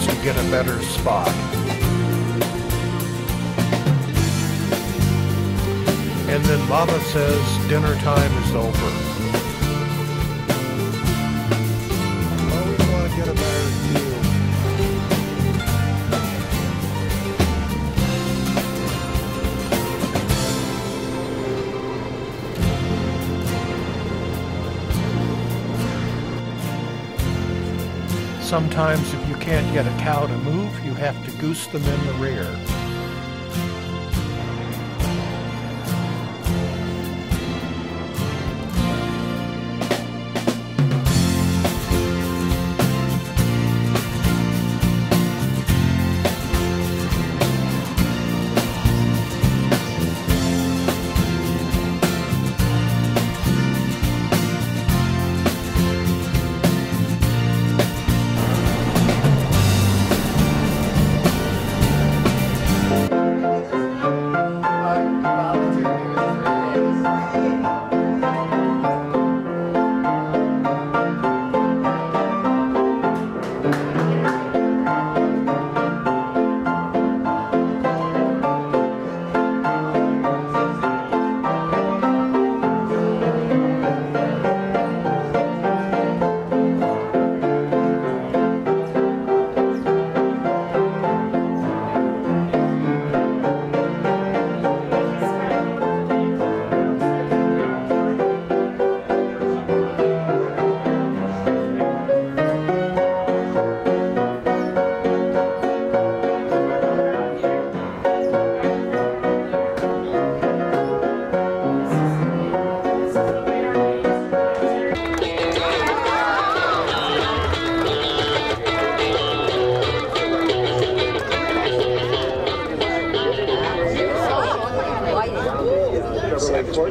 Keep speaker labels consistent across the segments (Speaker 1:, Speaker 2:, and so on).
Speaker 1: Wants to get a better spot. And then Mama says dinner time is over. Sometimes if can't get a cow to move, you have to goose them in the rear.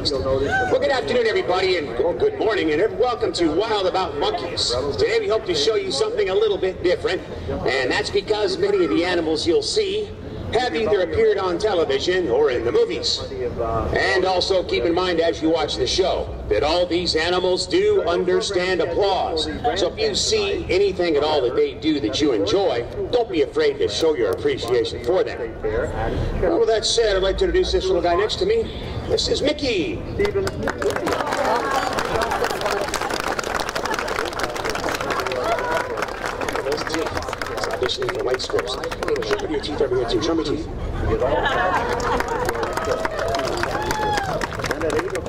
Speaker 2: Well, good afternoon, everybody, and good morning, and welcome to Wild About Monkeys. Today, we hope to show you something a little bit different, and that's because many of the animals you'll see have either appeared on television or in the movies. And also keep in mind as you watch the show that all these animals do understand applause. So if you see anything at all that they do that you enjoy, don't be afraid to show your appreciation for them. Well, with that said, I'd like to introduce this little guy next to me. This is Mickey. Those teeth. Auditioning for white strips. Me your teeth over here too. Show me teeth.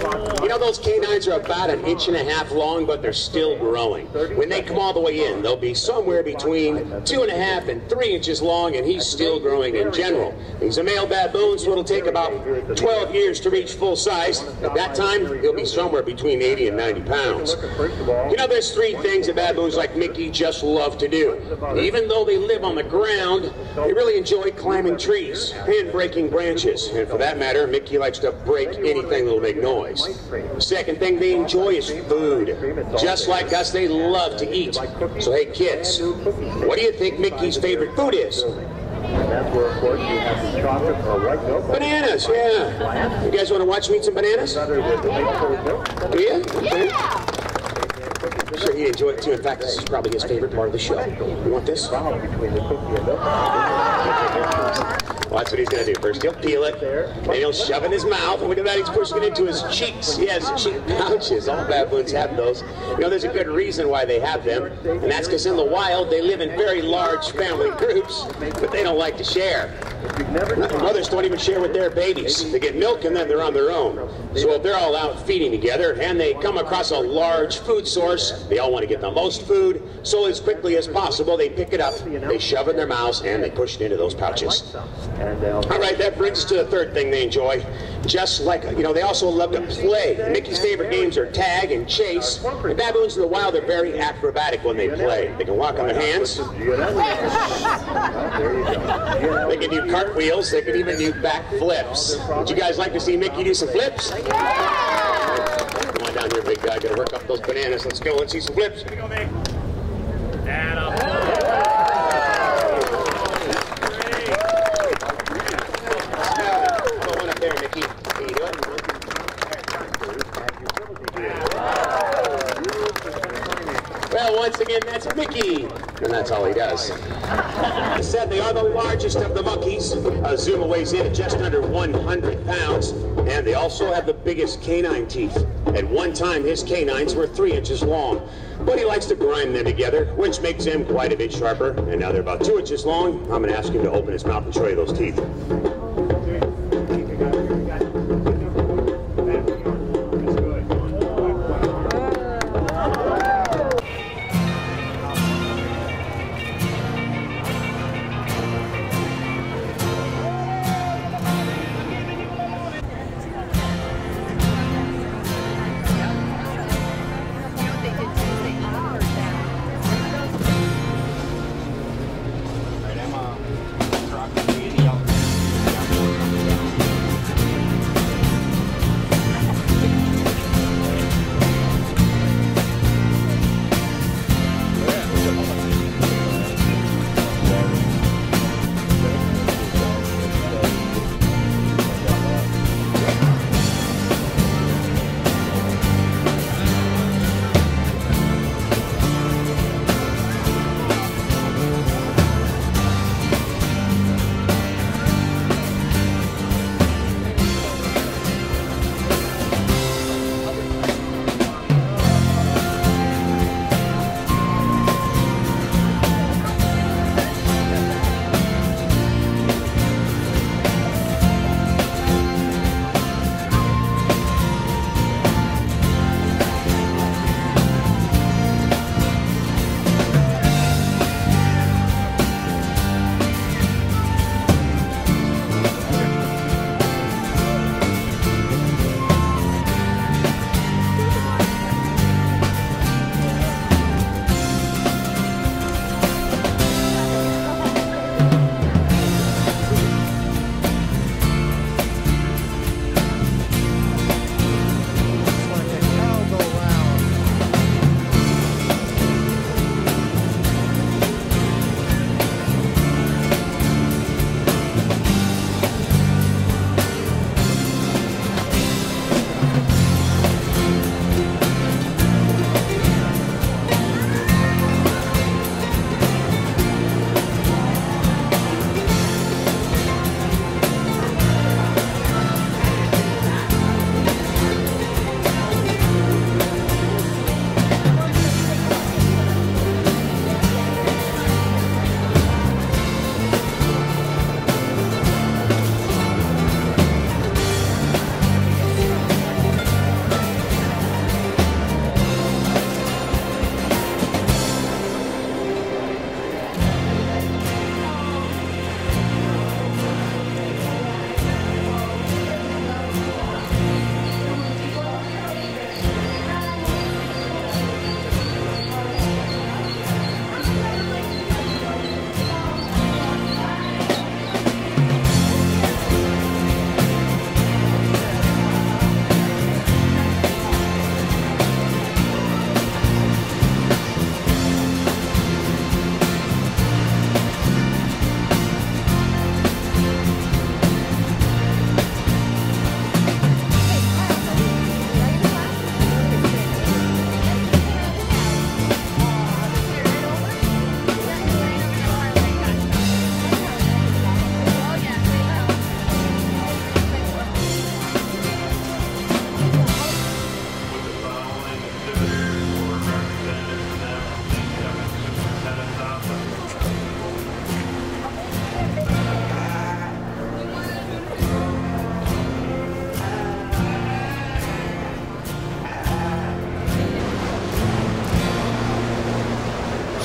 Speaker 2: You know those canines are about an inch and a half long, but they're still growing. When they come all the way in, they'll be somewhere between two and a half and three inches long, and he's still growing in general. He's a male baboon, so it'll take about 12 years to reach full size. At that time, he'll be somewhere between 80 and 90 pounds. You know, there's three things that baboons like Mickey just love to do. Even though they live on the ground, they really enjoy climbing trees and breaking branches. And for that matter, Mickey likes to break anything that'll make noise. Second thing they enjoy is food. Just like us, they love to eat. So hey kids, what do you think Mickey's favorite food is? Bananas, yeah. You guys want to watch me eat some bananas? Yeah? Okay. I'm sure he'd enjoy it too. In fact, this is probably his favorite part of the show. You want this?
Speaker 3: And
Speaker 2: that's what he's going to do. First, he'll peel it, then he'll shove in his mouth, and look at that, he's pushing it into his cheeks. He has cheek pouches. All baboons have those. You know, there's a good reason why they have them, and that's because in the wild, they live in very large family groups, but they don't like to share. Mothers don't even share with their babies. They get milk and then they're on their own. So if they're all out feeding together and they come across a large food source, they all want to get the most food. So as quickly as possible, they pick it up, they shove it in their mouths, and they push it into those pouches.
Speaker 3: And they'll
Speaker 2: All right, that brings us to the third thing they enjoy. Just like, you know, they also love to play. Mickey's favorite games are tag and chase. And baboons in the wild are very acrobatic when they play. They can walk on their hands.
Speaker 3: There you go.
Speaker 2: They can do cartwheels. They can even do back flips. Would you guys like to see Mickey do some flips? Come on down here, big guy. Gotta work up those bananas. Let's go. Let's see some flips. Here we go, Mick. Go one up there, Mickey. Can you do it? Well, once again, that's And that's all he does. As said, they are the largest of the monkeys. Zuma weighs in at just under 100 pounds. And they also have the biggest canine teeth. At one time, his canines were three inches long. But he likes to grind them together, which makes them quite a bit sharper. And now they're about two inches long. I'm going to ask him to open his mouth and show you those teeth.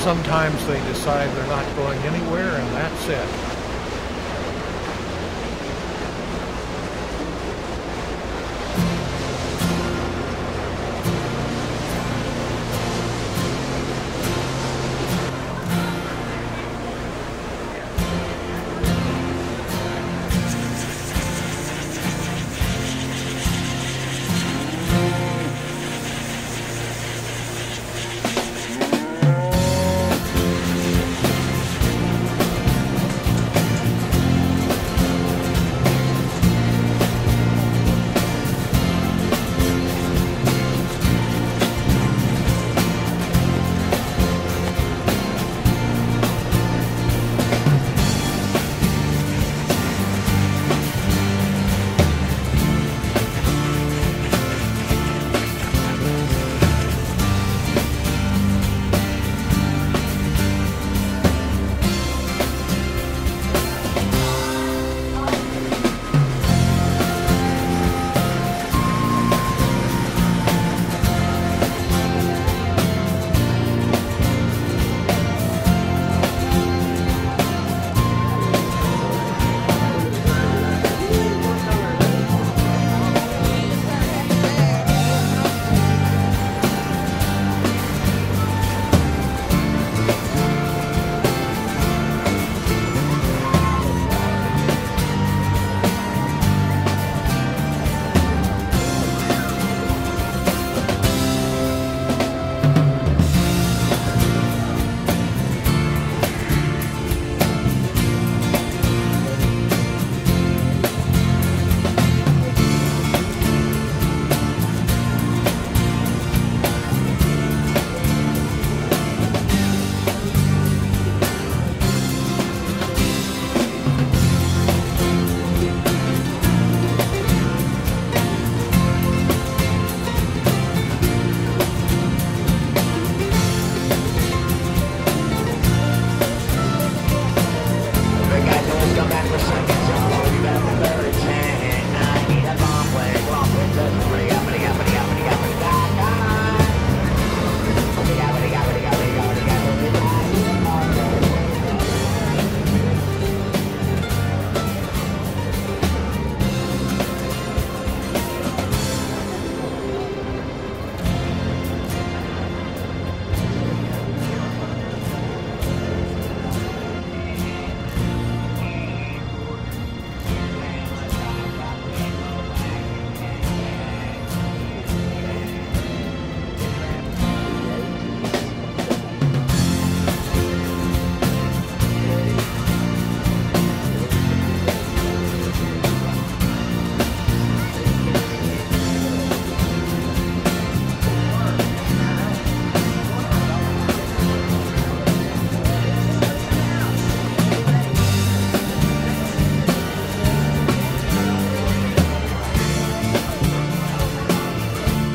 Speaker 1: Sometimes they decide they're not going anywhere and that's it.